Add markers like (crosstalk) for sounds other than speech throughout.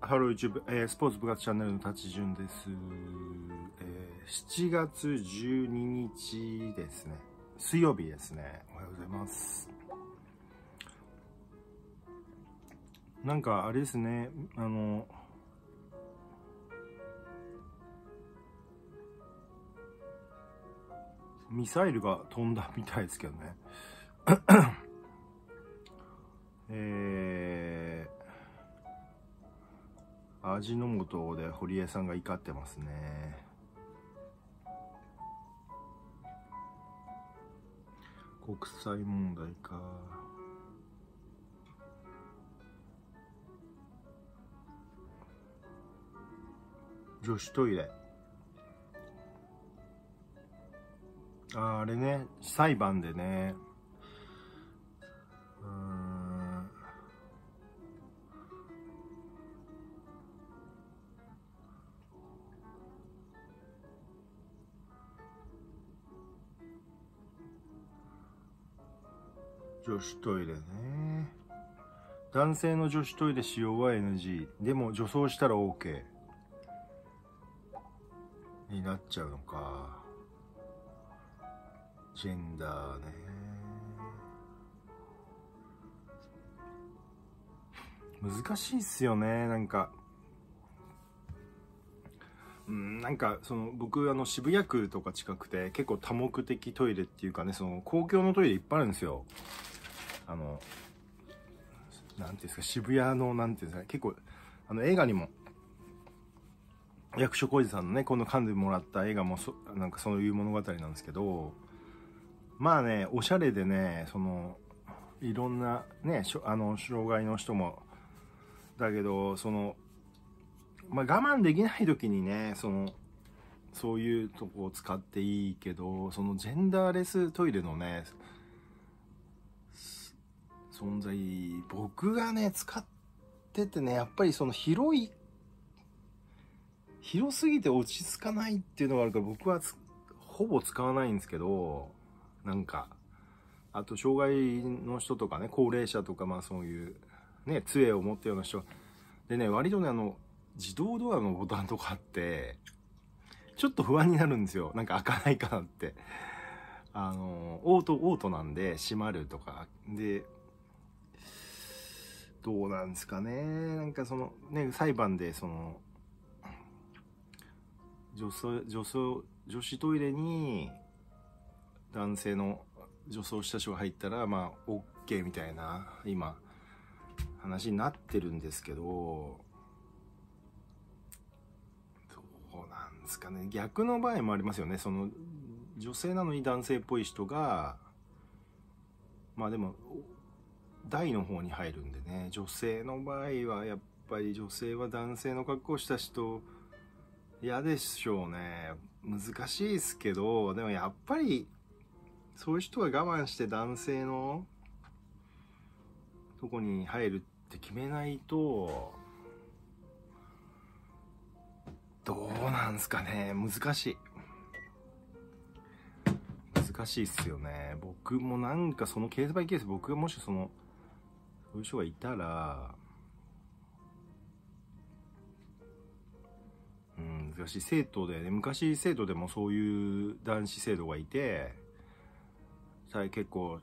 Hello YouTube、えー、スポーツ部活チャンネルの立順です、えー、7月12日ですね。水曜日ですね。おはようございます。なんか、あれですね、あの、ミサイルが飛んだみたいですけどね。(coughs) え味の素で堀江さんが怒ってますね。国際問題か。女子トイレ。ああれね、裁判でね、女子トイレね。男性の女子トイレ使用は NG。でも女装したら OK。になっちゃうのか。ジェンダーね難しいっすよねなんかうんなんかその僕あの渋谷区とか近くて結構多目的トイレっていうかねその公共のトイレいっぱいあるんですよあのなんていうんですか渋谷のなんていうんですか結構あの映画にも役所広司さんのね、この噛んでもらった映画もそ、なんかそういう物語なんですけど、まあね、おしゃれでね、その、いろんなね、あの、障害の人も、だけど、その、まあ我慢できない時にね、その、そういうとこを使っていいけど、そのジェンダーレストイレのね、存在、僕がね、使っててね、やっぱりその広い、広すぎて落ち着かないっていうのがあるから、僕はほぼ使わないんですけど、なんか、あと、障害の人とかね、高齢者とか、まあそういう、ね、杖を持ったような人。でね、割とね、あの、自動ドアのボタンとかあって、ちょっと不安になるんですよ。なんか開かないかなって。あの、オート、オートなんで閉まるとか。で、どうなんですかね。なんかその、ね、裁判でその、女性、女性、女子トイレに、男性の女装した人が入ったら、まあ、OK みたいな、今、話になってるんですけど、どうなんですかね。逆の場合もありますよね。その、女性なのに男性っぽい人が、まあでも、大の方に入るんでね、女性の場合は、やっぱり女性は男性の格好した人、嫌でしょうね。難しいですけど、でもやっぱり、そういう人は我慢して男性のとこに入るって決めないと、どうなんすかね難しい。難しいっすよね。僕もなんかそのケースバイケース、僕がもしその、そういう人がいたら、うん、難しい。生徒でね、昔生徒でもそういう男子生徒がいて、結構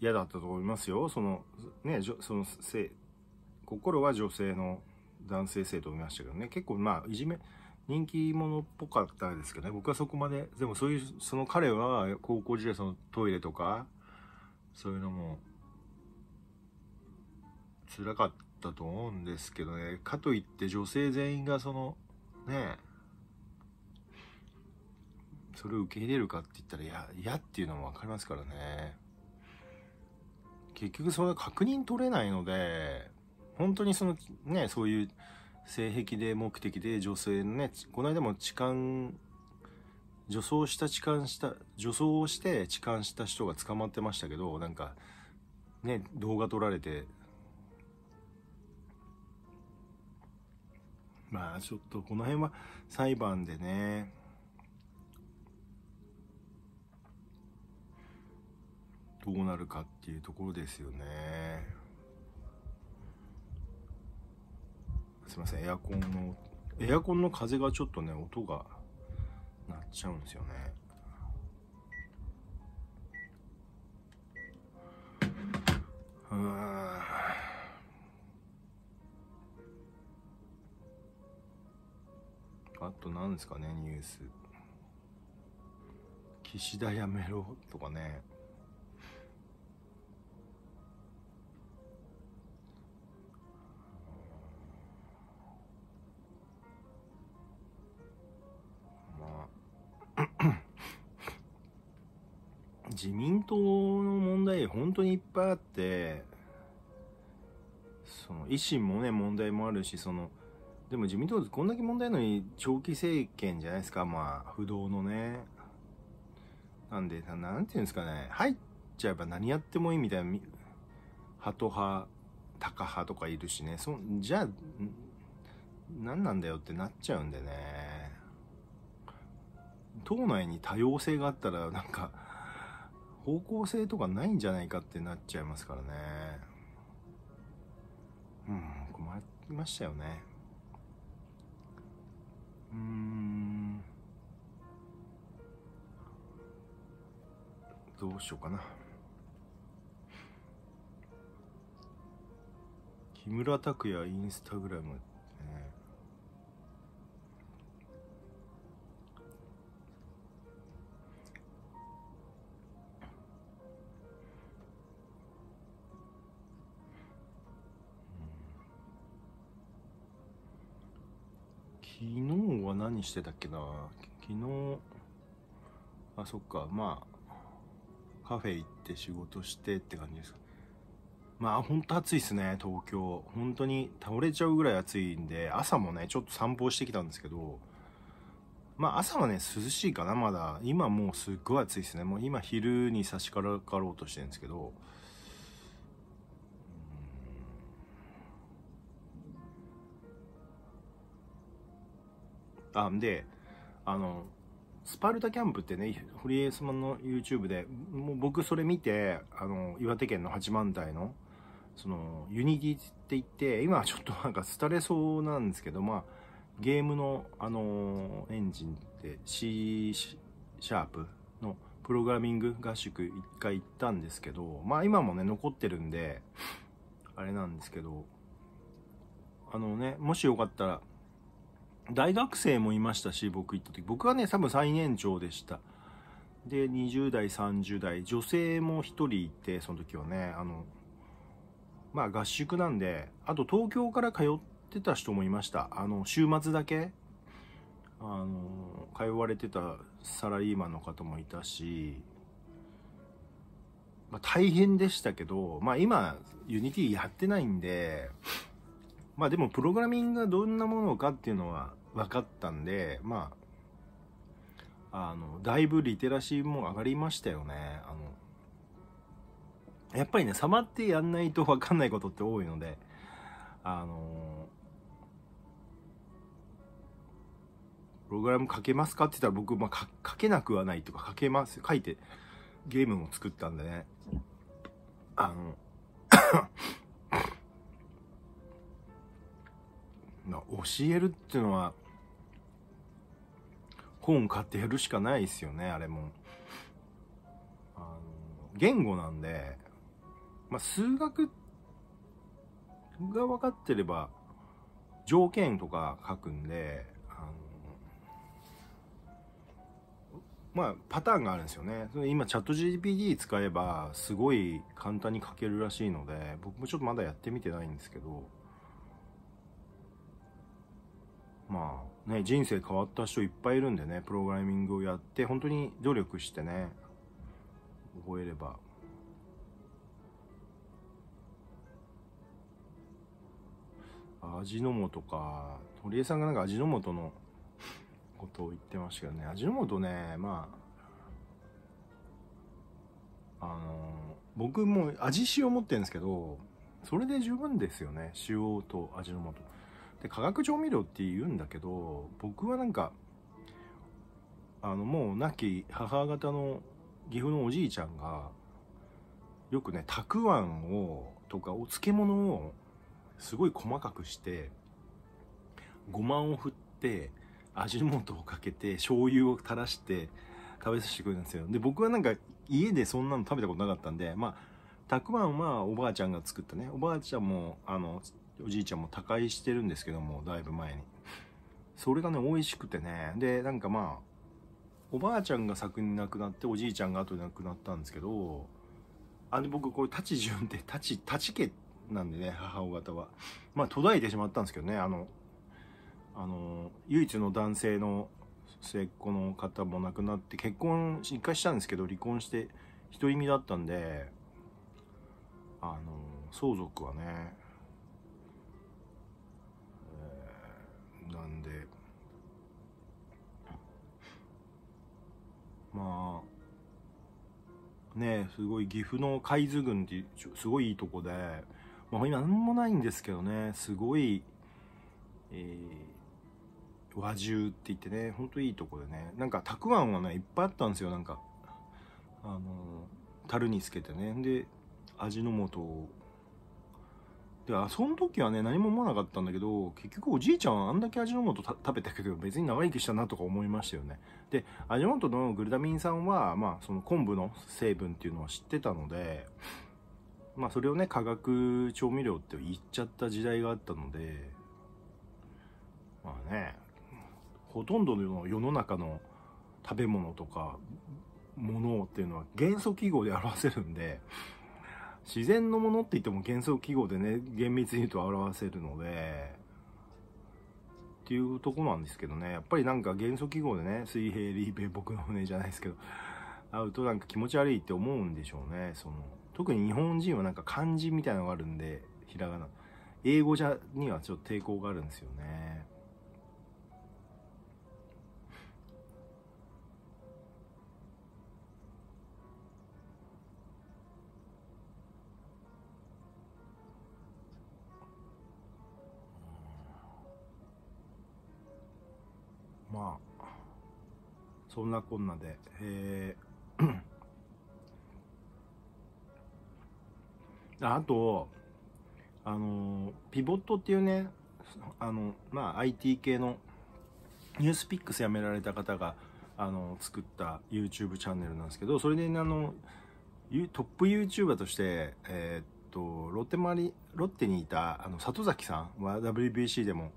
嫌だったと思いますよ。その、ね、その、せ、心は女性の男性生徒を見ましたけどね。結構まあ、いじめ、人気者っぽかったですけどね。僕はそこまで、でもそういう、その彼は高校時代そのトイレとか、そういうのも、辛かったと思うんですけどね。かといって女性全員がその、ね、それを受け入れるかって言ったら嫌嫌っていうのも分かりますからね結局それは確認取れないので本当にそのねそういう性癖で目的で女性のねこの間も痴漢女装した痴漢した女装をして痴漢した人が捕まってましたけどなんかね動画撮られてまあちょっとこの辺は裁判でね。どうなるかっていうところですよね。すいません。エアコンのエアコンの風がちょっとね音が鳴っちゃうんですよね。と何ですかねニュース。岸田やめろとかね。(coughs) 自民党の問題本当にいっぱいあってその維新もね問題もあるしそのでも自民党こんだけ問題なのに長期政権じゃないですか。まあ不動のね。なんでなんていうんですかね。入っちゃえば何やってもいいみたいなハト派タカ派とかいるしね。そじゃあ何なんだよってなっちゃうんでね。党内に多様性があったらなんか方向性とかないんじゃないかってなっちゃいますからね。うん困りましたよね。うん。どうしようかな。木村拓哉インスタグラム昨日は何してたっけな？昨日あそっか。まあカフェ行って仕事してって感じですか。まあ本当暑いっすね東京。本当に倒れちゃうぐらい暑いんで朝もねちょっと散歩してきたんですけどまあ朝はね涼しいかなまだ。今もうすっごい暑いですね。もう今昼に差し掛かろうとしてるんですけどあであのスパルタキャンプってね堀江様の YouTube でもう僕それ見てあの岩手県の八幡平のその Unity って言って今はちょっとなんか廃れそうなんですけどまあゲームのあのエンジンで C シャープのプログラミング合宿一回行ったんですけどまあ今もね残ってるんであれなんですけどあのねもしよかったら大学生もいましたし僕行った時。僕はね多分最年長でした。で20代30代女性も1人いてその時はねあのまあ合宿なんであと東京から通ってた人もいました。あの週末だけあの通われてたサラリーマンの方もいたし、まあ、大変でしたけどまあ今Unity やってないんでまあでもプログラミングがどんなものかっていうのは分かったんでまああのだいぶリテラシーも上がりましたよね。あのやっぱりね触ってやんないと分かんないことって多いのであのプログラム書けますかって言ったら僕、まあ、書けなくはないとか書けます書いてゲームも作ったんでね。あの (coughs) 教えるっていうのは本買ってやるしかないですよねあれも。あの言語なんで、まあ、数学が分かってれば条件とか書くんであのまあパターンがあるんですよね。今チャット GPT 使えばすごい簡単に書けるらしいので僕もちょっとまだやってみてないんですけどまあね、人生変わった人いっぱいいるんでね、プログラミングをやって、本当に努力してね、覚えれば。味の素か、堀江さんがなんか味の素のことを言ってましたけどね、味の素ね、まあ、あの僕も味塩持ってるんですけど、それで十分ですよね、塩と味の素。で化学調味料って言うんだけど僕はなんかあのもう亡き母方の岐阜のおじいちゃんがよくねたくあんをとかお漬物をすごい細かくしてごまを振って味の素をかけて醤油を垂らして食べさせてくれるんですよ。で僕はなんか家でそんなの食べたことなかったんでまあたくあんはおばあちゃんが作ったね。おばあちゃんもあのおじいちゃんも他界してるんですけどもだいぶ前に。それがね美味しくてね。でなんかまあおばあちゃんが先に亡くなっておじいちゃんが後で亡くなったんですけどあで僕これ舘順って舘舘家なんでね母親方は。まあ途絶えてしまったんですけどね。あのあの唯一の男性の末っ子の方も亡くなって結婚一回したんですけど離婚して独り身だったんであの相続はね、えー、なんで。まあねすごい岐阜の海津郡ってすごいいいとこで、まあ、今何もないんですけどねすごい、えー、和牛って言ってねほんといいとこでねなんかたくあんはねいっぱいあったんですよなんか。あの樽につけてね。で味の素をでその時はね何も思わなかったんだけど結局おじいちゃんはあんだけ味の素食べたけど別に長生きしたなとか思いましたよね。で味の素のグルタミン酸はまあその昆布の成分っていうのは知ってたのでまあそれをね化学調味料って言っちゃった時代があったのでまあねほとんどの世の中の食べ物とかものっていうのは元素記号で表せるんで自然のものって言っても元素記号でね厳密に言うと表せるのでっていうとこなんですけどね。やっぱりなんか元素記号でね水平リーベ僕の船じゃないですけど会うとなんか気持ち悪いって思うんでしょうね。その特に日本人はなんか漢字みたいなのがあるんでひらがな。英語じゃにはちょっと抵抗があるんですよね。まあそんなこんなでえー (clears throat) あとあのピボットっていうねあのまあ IT 系のニュースピックス辞められた方があの作った YouTube チャンネルなんですけどそれで、あのトップ YouTuber としてえー、っとロッテマリロッテにいたあの里崎さんは WBC でも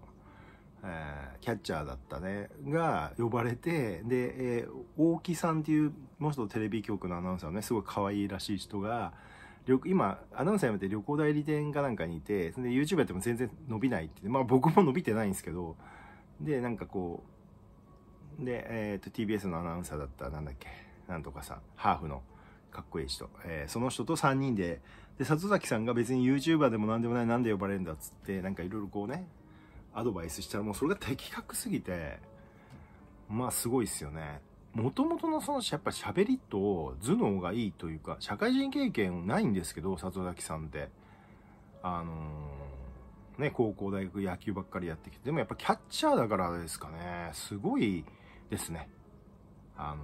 えー、キャッチャーだったね、が呼ばれて、で、えー、大木さんっていう、もう一テレビ局のアナウンサーのね、すごい可愛いらしい人が、今、アナウンサー辞めて旅行代理店かなんかにいて、で、YouTube やっても全然伸びないって、まあ僕も伸びてないんですけど、で、なんかこう、で、えっ、ー、と、TBS のアナウンサーだった、なんだっけ、なんとかさん、ハーフの、かっこいい人、えー、その人と3人で、で、里崎さんが別に YouTuber でも何でもない、なんで呼ばれるんだっつって、なんかいろいろこうね、アドバイスしたらもうそれが的確すぎて、まあすごいっすよね。もともとのそのやっぱ喋りと頭脳がいいというか、社会人経験ないんですけど、里崎さんって。あのー、ね、高校、大学、野球ばっかりやってきて、でもやっぱキャッチャーだからですかね、すごいですね。あの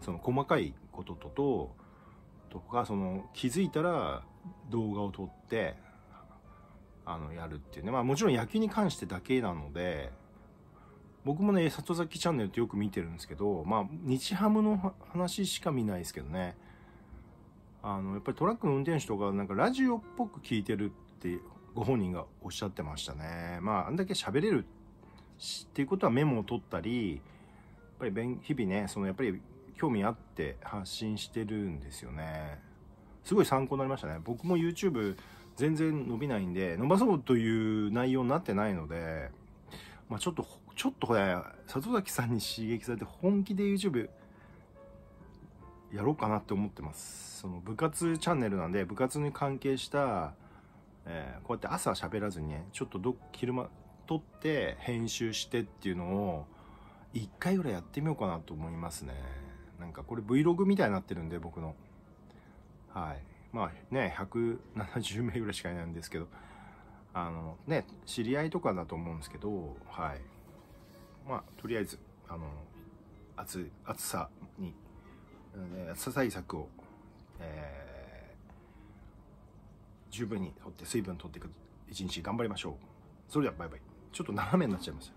ー、その細かいこととと、とか、その気づいたら動画を撮って、あのやるっていうね。まあもちろん野球に関してだけなので僕もね里崎チャンネルってよく見てるんですけどまあ日ハムの話しか見ないですけどね。あのやっぱりトラックの運転手とかなんかラジオっぽく聞いてるってご本人がおっしゃってましたね。まああんだけ喋れるっていうことはメモを取ったりやっぱり日々ねそのやっぱり興味あって発信してるんですよね。すごい参考になりましたね。僕も YouTube 全然伸びないんで、伸ばそうという内容になってないので、まあ、ちょっと、ちょっとね、里崎さんに刺激されて本気で YouTube やろうかなって思ってます。その部活チャンネルなんで、部活に関係した、えー、こうやって朝喋らずにね、ちょっとど昼間撮って編集してっていうのを、一回ぐらいやってみようかなと思いますね。なんかこれ Vlog みたいになってるんで、僕の。はい。まあね170名ぐらいしかいないんですけどあのね知り合いとかだと思うんですけどはい。まあとりあえずあの暑暑さに暑さ対策を、えー、十分にとって水分とっていく一日頑張りましょう。それではバイバイ。ちょっと斜めになっちゃいます。